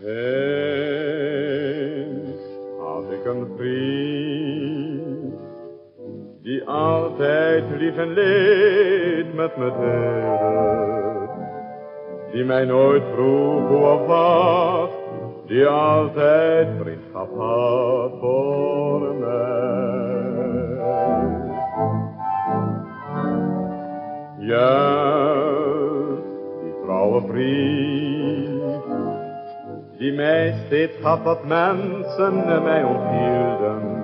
Eens had ik een vriend, die altijd lief en leed met me deelde. Die mij nooit vroeg hoe of wat, die altijd vriendschap had voor mij. Juist, die trouwe vriend die mij steeds gaf wat mensen mij onthielden.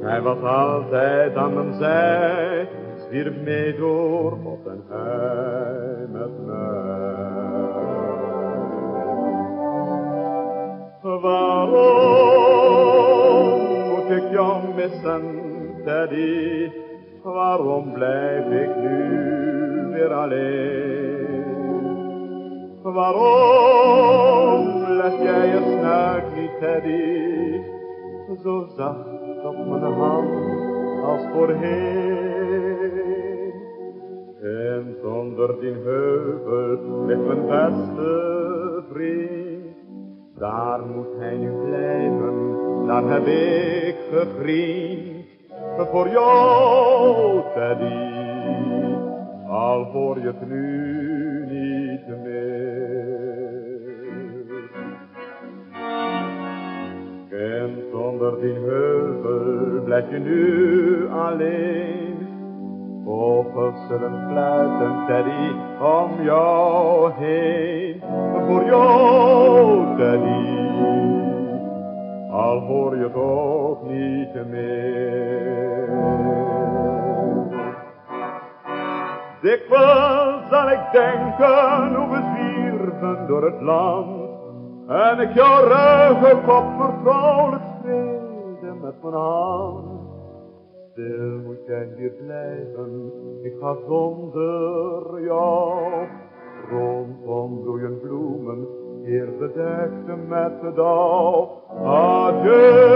Hij was altijd aan mijn zij, zwierf mee door God en hij met mij. Waarom moet ik jou missen, Teddy? Waarom blijf ik nu weer alleen? Waarom leg jij je snuit niet, Teddy, zo zacht op mijn hand als voorheen? En zonder die heuvel ligt mijn beste vriend. Daar moet hij nu blijven, daar heb ik gegriend. Voor jou, Teddy, al hoor je het nu zonder die heuvel blijf je nu alleen. Vogels zullen fluiten, Teddy, om jou heen. Voor jou, Teddy, al hoor je ook niet meer. Dikwijls zal ik denken hoe we zwierven door het land. En ik jouw ruige kop vertrouwelijk streelde met mijn hand. Stil moet jij hier blijven, ik ga zonder jou. Rondom bloeien bloemen, hier bedekte met de dauw. Adieu,